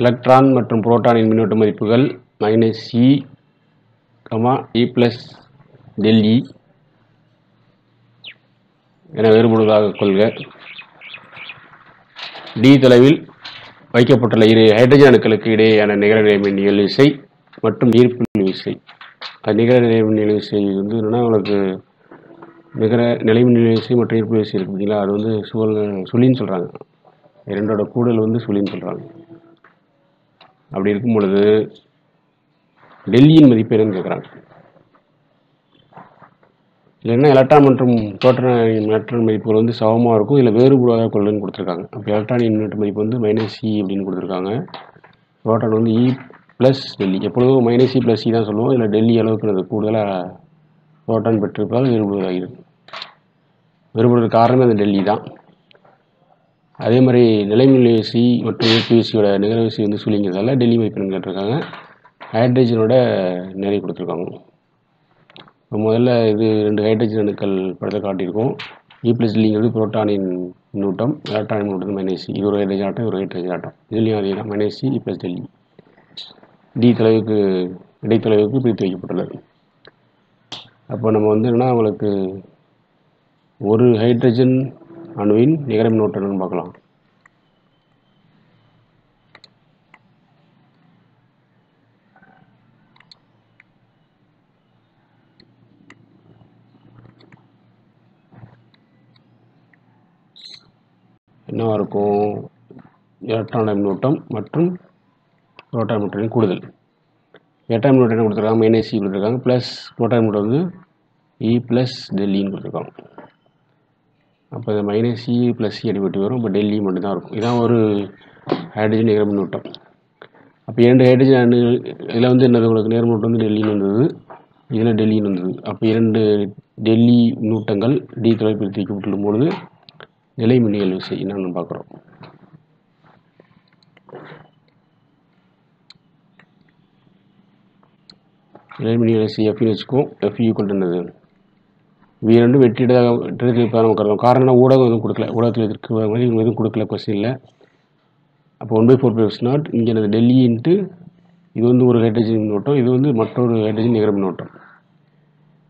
Electron மற்றும் புரோட்டானின் மின்னோட்ட மதிப்புகள் minus e comma e plus delta என வேறுபடுவதாக கொள்க. டி தொலைவில் வைக்கப்பட்டுள்ள இரு ஹைட்ரஜன் அணுக்களுக்கு இடையேயான நிகர நிகழ்வு விசை மற்றும் ஈர்ப்பு விசை. அது நிகர நிலை விசை வந்து என்னன்னா உங்களுக்கு நிகர நிலைமின் விசை மற்றும் ஈர்ப்பு விசை இருக்கு பார்த்தீங்களா அது வந்து சுவல் சுழின்னு சொல்கிறாங்க இரண்டோட கூடல் வந்து சுழின்னு சொல்கிறாங்க அப்படி இருக்கும் பொழுது டெல்லியின் மதிப்பு என்னன்னு கேட்குறாங்க இல்லைன்னா எலக்ட்ரான் மற்றும் புரோட்டான் எலக்ட்ரான் மதிப்புகள் வந்து சமமாக இருக்கும் இதில் வேறுபடுவதாக கொள்ளுன்னு கொடுத்துருக்காங்க. அப்போ எலக்ட்ரான் மின்னோட்ட மதிப்பு வந்து மைனஸ் இ e அப்படின்னு கொடுத்துருக்காங்க. புரோட்டான் வந்து e இ ப்ளஸ் டெல்லி. எப்பொழுதும் minus e e plus e தான் சொல்லுவோம். இல்லை டெல்லி அளவுக்கு அது கூடுதலாக புரோட்டான் பெற்றிருப்பதால் வேறுபடுவதாகிறது இருக்கு. வேறுபடுறதுக்கு காரணமே அந்த டெல்லி தான். அதே மாதிரி நிலைமின் விசி மற்றும் ஏபிஎஸ்சியோட நிகர வந்து சொல்லிங்கிறதால டெல்லி மதிப்பெண் கேட்டிருக்காங்க. ஹைட்ரஜனோட நிறை கொடுத்துருக்காங்க. இப்போ முதல்ல இது ரெண்டு ஹைட்ரஜன் அணுக்கள் படத்தை காட்டியிருக்கோம். E இ பிளஸ் டெல்லிங்கிறது புரோட்டானின் மின்னூட்டம் எலக்ட்ரானின் மின்னூட்டம் மைனஸ் இது ஒரு ஹைட்ரஜன் ஆட்டம் இது ஒரு ஹைட்ரஜன் ஆட்டம். இதுலேயும் அதே தான். Minus e plus e delta d தொலைவுக்கு இடைத்தொலைவுக்கு பிரித்து வைக்கப்பட்டுள்ளது. அப்போ நம்ம வந்து என்னன்னா உங்களுக்கு ஒரு ஹைட்ரஜன் அணுவின் நிகர மின்னோட்டம் பார்க்கலாம். என்னவா இருக்கும்? எலக்ட்ரான் மின்னோட்டம் மற்றும் புரோட்டான் மின்னோட்டத்தின் கூடுதல். எலக்ட்ரான் மின்னோட்டம் கொடுத்துருக்காங்க? மைனஸ் இ கொடுத்துருக்காங்க. ப்ளஸ் புரோட்டான் மின்னோட்டம் வந்து e இ ப்ளஸ் டெல்லின்னு e கொடுத்துருக்காங்க. அப்போ இது மைனஸ் இ ப்ளஸ் சி அடிபட்டு வரும். இப்போ டெல்லி e மட்டும்தான் இருக்கும். இதான் ஒரு ஹைட்ரஜன் நிகர மின்னூட்டம். அப்போ இரண்டு ஹைட்ரஜன் அணு இதில் வந்து என்னது உங்களுக்கு? நேர் மின்னூட்டம் வந்து டெல்லின்னு e வந்தது. இதில் டெல்லின்னு e வந்தது. அப்போ இரண்டு டெல்லி மின்னூட்டங்கள் டி தொலைப்பில் வைக்கப்பட்டுள்ள பொழுது நிலை மின்னியல் விசை என்னன்னு பார்க்குறோம். நிலை மின்னியல் விசை எஃப்னு வச்சுக்கோம் எஃப் கொண்டு என்னது? இவை ரெண்டும் வெற்றிடதாக வெற்றிடத்தில் நம்ம கருதும் காரணம் ஊடகம் எதுவும் கொடுக்கல. ஊடகத்தில் இருக்கிற மாதிரி இவங்க எதுவும் கொடுக்கல கொஸ்டினில் அப்போ one by four plus naught இங்கே என்னது? டெல்லி இன்ட்டு இது வந்து ஒரு ஹைட்ரஜன் மின்னோட்டம் இது வந்து மற்றொரு ஹைட்ரஜன் நிகர மின்னோட்டம்.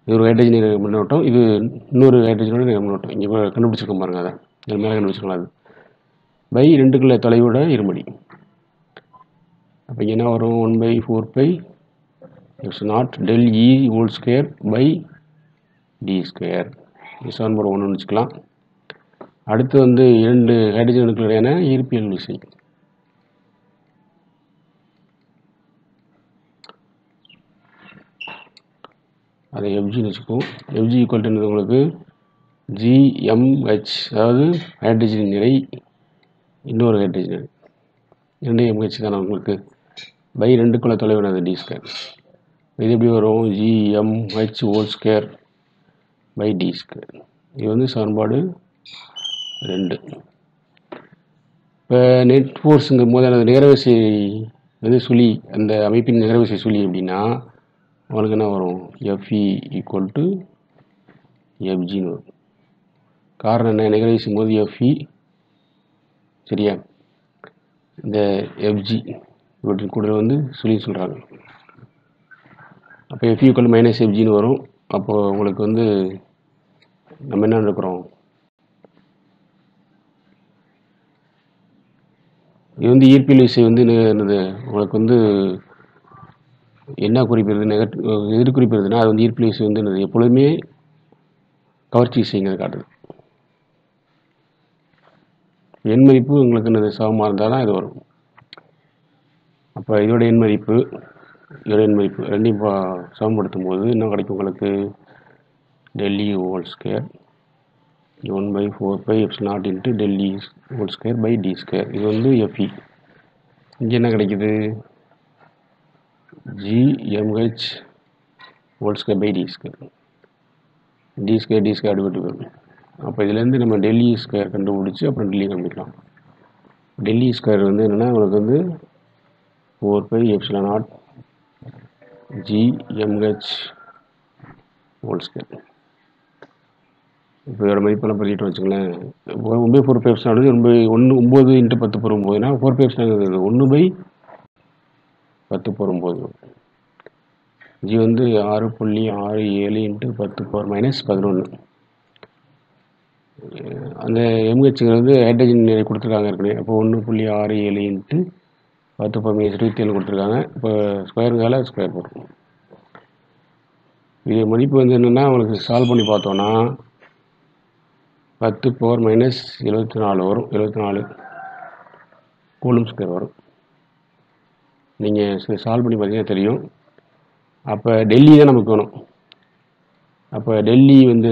இது ஒரு ஹைட்ரஜன் நிகர மின்னோட்டம் இது இன்னொரு ஹைட்ரஜனோட நிகர மின்னோட்டம். இங்கே கண்டுபிடிச்சிருக்கோம் பாருங்க அதை. இது மேலே கண்டுபிடிச்சிருக்கலாம் அது. பை ரெண்டுக்குள்ள தொலைவோட இருமடி அப்போ இங்கே என்ன வரும்? One by four pi it's naught del e whole square by d square சமன்பாடு ஒன்று வச்சுக்கலாம். அடுத்து வந்து இரண்டு ஹைட்ரஜன் அணுக்களுடையான ஈர்ப்பியல் விசை. அதை எஃப்ஜின்னு வச்சுக்குவோம். எஃப்ஜி ஈக்குவல் டு உங்களுக்கு? ஜிஎம்ஹெச் அதாவது ஹைட்ரஜன் நிறை இன்னொரு ஹைட்ரஜன் இரண்டு எம்ஹெச் தானே உங்களுக்கு? பை ரெண்டுக்குள்ள தொலைவினது டி ஸ்கேர் இது எப்படி வரும்? G M H whole square by d square இது வந்து சமன்பாடு ரெண்டு. இப்போ நெட் ஃபோர்ஸுங்கும் போது அந்த நிகரவிசை வந்து சுழி அந்த அமைப்பின் நிகரவிசை சுழி அப்படின்னா உங்களுக்கு என்ன வரும்? எஃப்இ ஈக்குவல் டு எஃப்ஜின்னு வரும். காரணம் என்ன? நிகரவிசையும் போது எஃப்இ சரியா? இந்த எஃப்ஜி இவற்றின் கூட வந்து சுழின்னு சொல்கிறாங்க அப்போ எஃப் ஈக்குவல் மைனஸ் எஃப்ஜின்னு வரும். அப்போது உங்களுக்கு வந்து நம்ம என்ன இருக்கிறோம் இது வந்து ஈர்ப்பியல் விசை வந்து என்ன- என்னது? உங்களுக்கு வந்து என்ன குறிப்பிடுது? நெகட் எது குறிப்பிடுதுன்னா அது வந்து ஈர்ப்பில் விசை வந்து என்னது? எப்பொழுதுமே கவர்ச்சி விசைங்கிறது காட்டுது. எண் மதிப்பு உங்களுக்கு என்னது? சமமாக இருந்தால் தான் இது வரும். அப்போ இதோட எண் மதிப்பு இதோட மதிப்பு ரெண்டையும் பா சமப்படுத்தும் போது என்ன கிடைக்கும் உங்களுக்கு? Delta whole square one by four pi eps naught into delta whole square by d square இது வந்து எஃப்இ இங்கே என்ன கிடைக்குது? GMH whole square by d square d square d square அடிபட்டு போயிடும். அப்போ இதுலேருந்து நம்ம டெல்லி ஸ்கொயர் கண்டுபிடிச்சி அப்புறம் டெல்லி கண்டுபிடிக்கலாம். டெல்லி ஸ்கொயர் வந்து என்னென்னா உங்களுக்கு வந்து four pi epsilon naught GMH whole square இப்போ இதோட மதிப்பெல்லாம் பதிட்டு வச்சுங்களேன் ஒன்பது ஃபோர் பை எப்சிலா ஒன்பது ஒன்று ஒம்பது இன்ட்டு பத்து போகும் போதுனா ஃபோர் பை எப்சிலா ஒன்று பை பத்து பவர் ஜி வந்து ஆறு புள்ளி ஆறு ஏழு இன்ட்டு பத்து பவர் மைனஸ் பதினொன்று அந்த எம்ஹெச்சுங்கிறது ஹைட்ரஜன் கொடுத்துருக்காங்க இருக்கணும் அப்போ ஒன்று புள்ளி ஆறு ஏழு இன்ட்டு பத்து பவர் இருபத்தி ஏழு கொடுத்துருக்காங்க. இப்போ ஸ்கொயருங்கால ஸ்கொயர் போடுறோம் இது மதிப்பு வந்து என்னென்னா உங்களுக்கு சால்வ் பண்ணி பார்த்தோன்னா பத்து பவர் மைனஸ் எழுபத்தி நாலு வரும். எழுபத்தி நாலு கூலும் ஸ்கொயர் வரும். நீங்கள் சால்வ் பண்ணி பார்த்தீங்கன்னா தெரியும். அப்போ டெல்லி தான் நமக்கு வேணும். அப்போ டெல்லி வந்து